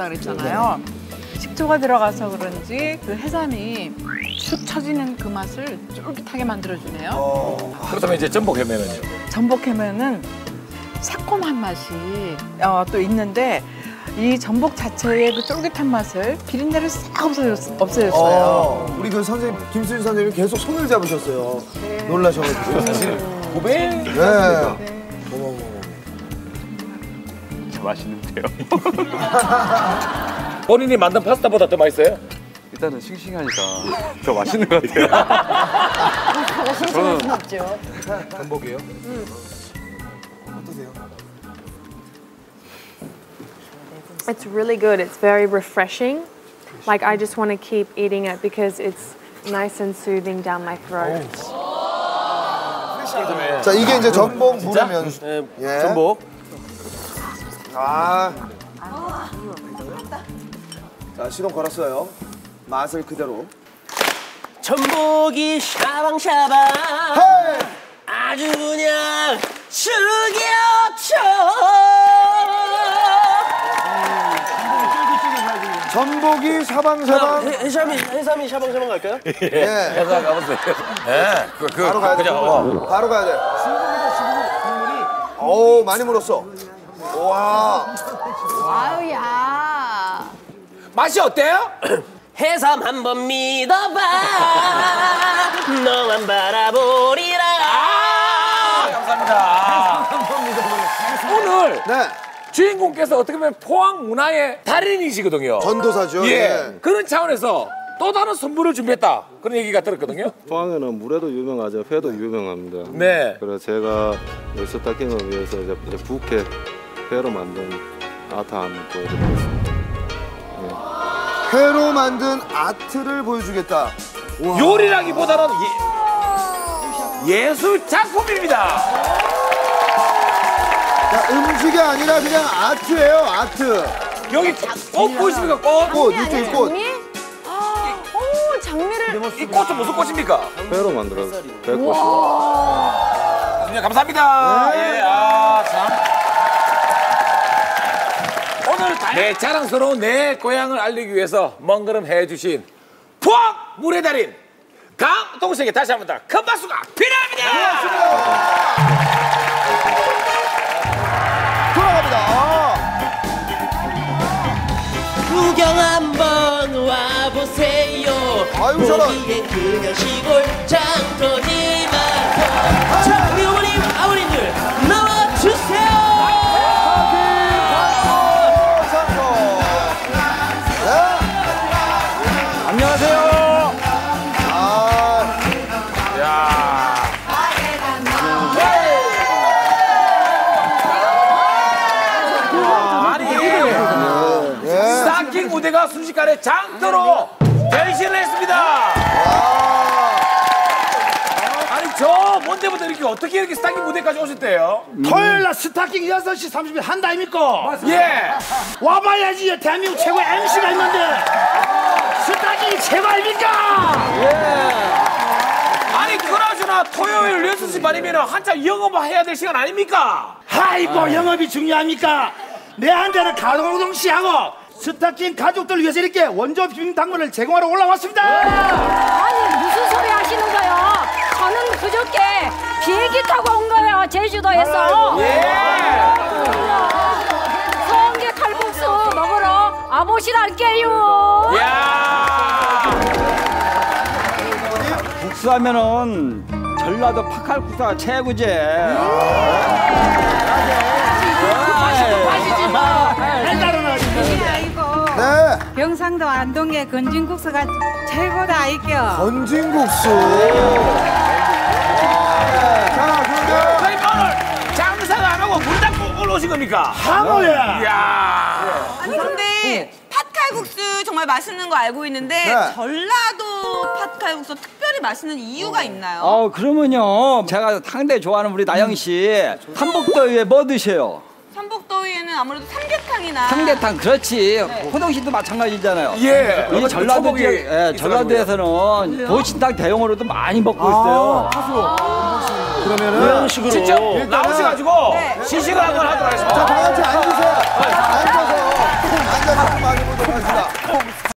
싶다 그랬잖아요. 식초가 들어가서 그런지 그 해삼이 축 처지는 그 맛을 쫄깃하게 만들어주네요. 그렇다면 이제 전복 해면은요. 전복 해면은 새콤한 맛이 어, 또 있는데 이 전복 자체의 그 쫄깃한 맛을 비린내를 싹 없애줬, 없애줬어요. 어, 우리 그 선생님 김수진 선생님이 계속 손을 잡으셨어요. 놀라셔가지고. 사실 고백 네. 어머. 맛있는데요. 본인이 만든 파스타보다 더 맛있어요? 일단은 싱싱하니까 더 맛있는 것 같아요. 저는 전복이에요? 어떠세요? It's really good. It's very refreshing. Like I just want to keep eating it because it's nice and soothing down my throat. 자 이게 이제 전복 물회면. 예. 전복. 아. 자 시동 걸었어요. 맛을 그대로. 전복이 샤방샤방! 아주 그냥 죽여쳐. 전복이 사방사방. 해- 해삼이 해삼이 샤방샤방 갈까요? 예. 회사 가보세요. 예. 그, 그, 바로 가야 돼. 바로 가야 돼. 오 많이 물었어. 와. 아우야. 맛이 어때요? 해삼 한 번 믿어봐 너만 바라보리라 아, 감사합니다. 오늘 네. 주인공께서 어떻게 보면 포항 문화의 달인이시거든요. 전도사죠. 예. 예. 그런 차원에서 또 다른 선물을 준비했다. 그런 얘기가 들었거든요. 포항에는 물에도 유명하죠. 회도 유명합니다. 네. 그래서 제가 이 스타킹을 위해서 이제, 이제 부케 회로 만든 아트 한번 보여드리겠습니다. 회로 만든 아트를 보여주겠다. 와. 요리라기보다는 예, 술 작품입니다. 야, 음식이 아니라 그냥 아트예요. 아트. 여기 꽃 보이십니까? 꽃? 꽃 이쪽에 꽃. 장미? 아, 오, 장미를 이 꽃은 무슨 꽃입니까? 회로 만들어서 배꽃이 네, 감사합니다. 예, 아, 참. 오늘 내 자랑스러운 내 고향을 알리기 위해서 먼 걸음 해주신 포항 물의 달인 강동식에게 다시 한번 더큰 박수가 필요합니다. 돌아갑니다. 아. 구경 한번 와보세요 아유, 저런. 거기에 그냥 시골 장터지 무대가 순식간에 장터로 변신을 했습니다. 아니, 저 뭔데부터 이렇게 어떻게 이렇게 스타킹 무대까지 오셨대요? 토요일 날 스타킹 6시 30분 한다 아닙니까? 예. 와봐야지 대한민국 최고의 MC가 있는데 스타킹이 최고 아닙니까? 아니, 그나저나 토요일 6시 반이면 한참 영업해야 될 시간 아닙니까? 아이고 영업이 중요합니까? 내한테는 가동동 씨하고 스타킹 가족들 위해서 이렇게 원조 비빔 당면을 제공하러 올라왔습니다. 아니 무슨 소리 하시는 거예요? 저는 그저께 비행기 타고 온 거예요 제주도에서. 성게 칼국수 먹으러 아보시랄게요. 야. 국수하면은 전라도 파칼국수가 최고지. 네. 경상도 안동의 건진국수가 최고다 이겨. 건진국수. 자, 그러면 저희 오늘 장사도 안 하고 물 닦고 올라오신 겁니까? 하모야. 이야. 아니 근데 팥칼국수 정말 맛있는 거 알고 있는데 네. 전라도 팥칼국수 특별히 맛있는 이유가 있나요? 어 그러면요 제가 상당히 좋아하는 우리 나영 씨 삼복더위에 뭐 드셔요? 삼복 더위에는 아무래도 삼계탕이나 삼계탕 그렇지. 호동 씨도 마찬가지잖아요. 예. 이 전라도 지역, 예, 전라도에서는 보신탕 대용으로도 많이 먹고 있어요. 그러면은 식으로 직접 나오셔가지고 시식을 한번 하도록 자, 하겠습니다. 다 같이 앉으세요. 앉아서. 앉아서. 많이 보도록 하겠습니다.